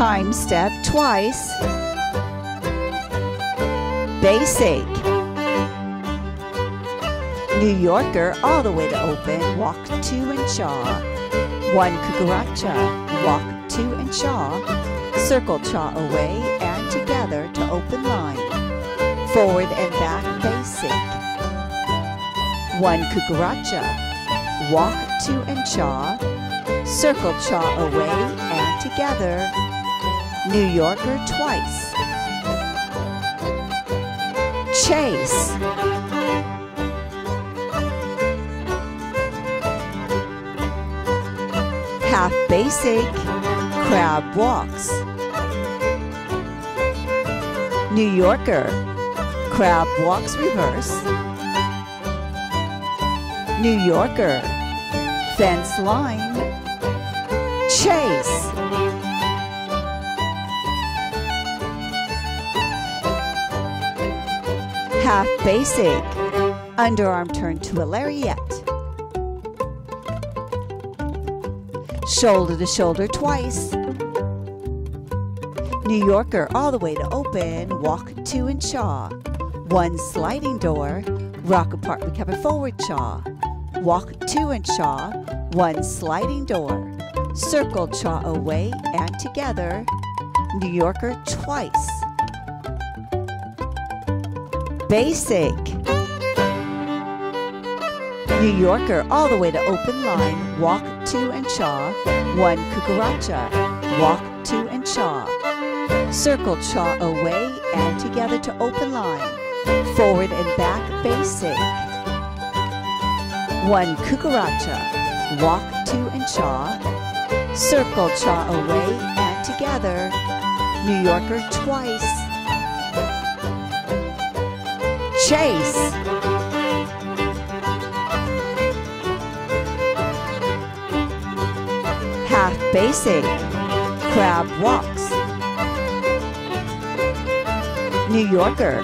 Time step twice. Basic. New Yorker all the way to open, walk two and cha. One cucaracha, walk two and cha. Circle cha away and together to open line. Forward and back basic. One cucaracha, walk two and cha. Circle cha away and together. New Yorker twice. Chase. half basic crab walks. New Yorker crab walks reverse. New Yorker fence line chase. Half basic underarm turn to a lariat. shoulder to shoulder twice. New Yorker all the way to open, walk two and cha. One sliding door, rock apart recover forward cha. Walk two and cha, one sliding door. Circle cha away and together. New Yorker twice. Basic. New Yorker all the way to open line, walk two and cha, one cucaracha, walk two and cha. Circle cha away and together to open line, forward and back basic. One cucaracha, walk two and cha, circle cha away and together, New Yorker twice. Chase. half basic crab walks. New Yorker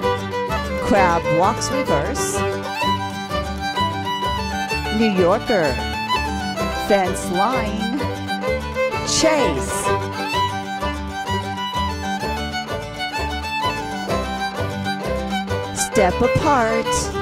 crab walks reverse. New Yorker fence line chase. Step apart.